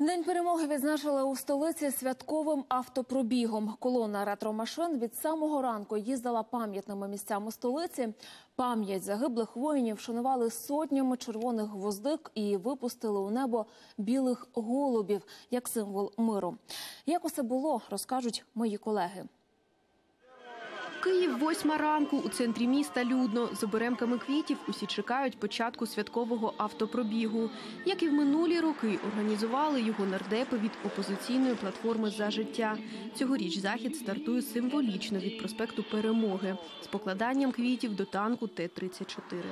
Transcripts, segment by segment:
День перемоги відзначили у столиці святковим автопробігом. Колона ретромашин від самого ранку їздила пам'ятними місцями столиці. Пам'ять загиблих воїнів вшанували сотнями червоних гвоздик і випустили у небо білих голубів як символ миру. Як усе було, розкажуть мої колеги. Київ, восьма ранку у центрі міста людно. З оберемками квітів усі чекають початку святкового автопробігу. Як і в минулі роки, організували його нардепи від опозиційної платформи за життя. Цьогоріч захід стартує символічно від проспекту Перемоги з покладанням квітів до танку Т-34.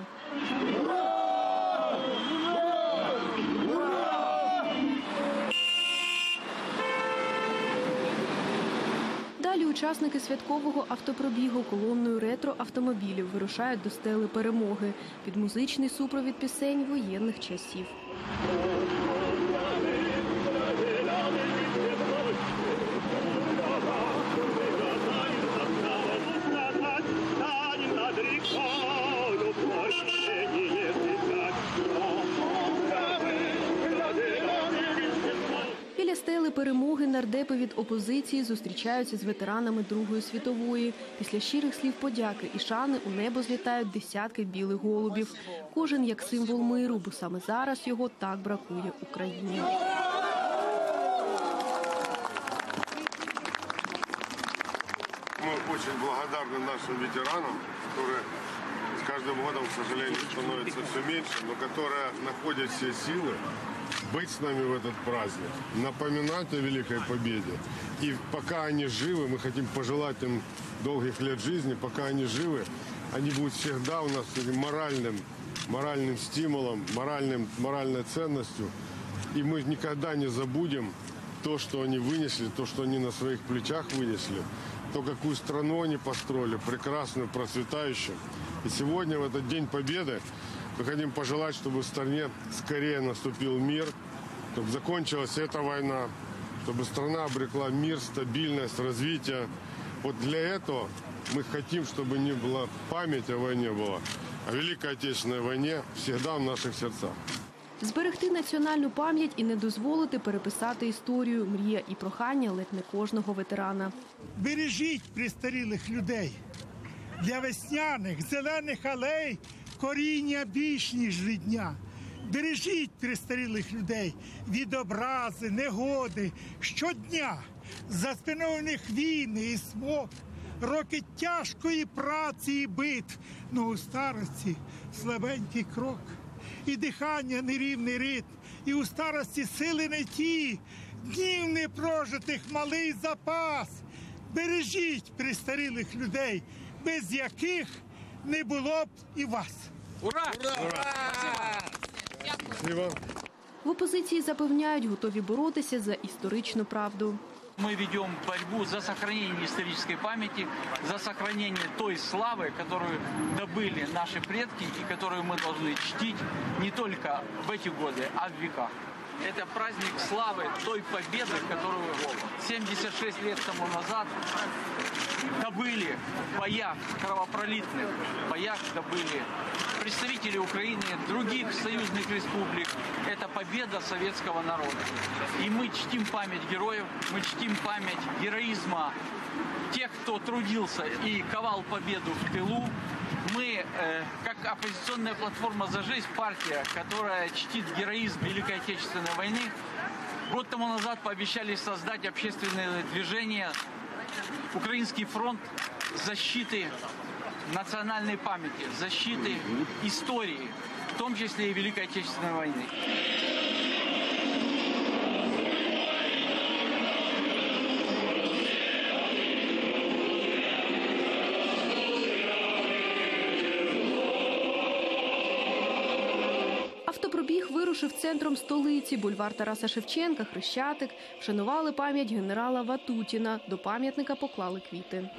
Далі учасники святкового автопробігу колонною ретро-автомобілів вирушають до стели перемоги під музичний супровід пісень воєнних часів. нардепи від опозиції зустрічаються з ветеранами Другої світової. Після щирих слів подяки і шани у небо злітають десятки білих голубів. Кожен як символ миру, бо саме зараз його так бракує Україні. Мы очень благодарны нашим ветеранам, которые с каждым годом, к сожалению, становятся все меньше, но которые находят все силы быть с нами в этот праздник, напоминать о Великой Победе. И пока они живы, мы хотим пожелать им долгих лет жизни, пока они живы, они будут всегда у нас моральным, моральным стимулом, моральным, моральной ценностью. И мы никогда не забудем то, что они вынесли, то, что они на своих плечах вынесли, то, какую страну они построили, прекрасную, процветающую. И сегодня, в этот День Победы, мы хотим пожелать, чтобы в стране скорее наступил мир, чтобы закончилась эта война, чтобы страна обрекла мир, стабильность, развитие. Вот для этого мы хотим, чтобы не была память о войне была, о Великой Отечественной войне всегда в наших сердцах. Зберегти національну пам'ять і не дозволити переписати історію мрія і прохання ледь не кожного ветерана. Бережіть пристарілих людей. Для весняних зелених алей коріння більш ніж рідня. Бережіть пристарілих людей від образи, негоди щодня. За спиною них війни і смог, роки тяжкої праці і битв. Ну у старості слабенький крок, і дихання нерівний ритм, і у старості сили не ті, днів непрожитих малий запас. Бережіть пристарілих людей, без яких не було б і вас. Спасибо. В опозиції запевняють, готові боротися за історичну правду. Мы ведем борьбу за сохранение исторической памяти, за сохранение той славы, которую добыли наши предки и которую мы должны чтить не только в эти годы, а в веках. Это праздник славы той победы, которую 76 лет тому назад добыли в боях кровопролитных, в боях добыли представители Украины, других союзных республик. Это победа советского народа. И мы чтим память героев, мы чтим память героизма тех, кто трудился и ковал победу в тылу. Мы, э, как оппозиционная платформа «За жизнь», партия, которая чтит героизм Великой Отечественной войны, год тому назад пообещали создать общественное движение «Украинский фронт» защиты национальной памяти, защиты истории, в том числе и Великой Отечественной войны. Автопробіг вирушив центром столиці, бульвар Тараса Шевченка, Хрещатик. Вшанували пам'ять генерала Ватутіна. До пам'ятника поклали квіти.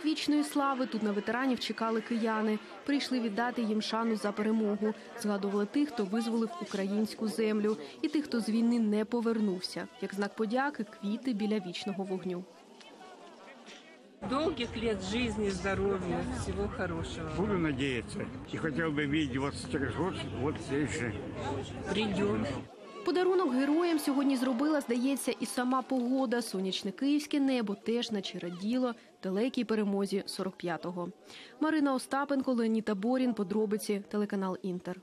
Парк вічної слави тут на ветеранів чекали кияни. Прийшли віддати їм шану за перемогу. Згадували тих, хто визволив українську землю, і тих, хто з війни не повернувся. Як знак подяки, квіти біля вічного вогню. Долгих лет жизни, здоровья, всего хорошего. Буду надеяться. И хотел бы видеть вот через год, вот же. Придем. Подарунок героям сьогодні зробила, здається, і сама погода. Сонячне київське небо теж наче раділо далекій перемозі 45-го. Марина Остапенко, Леонід Борін, подробиці, телеканал Інтер.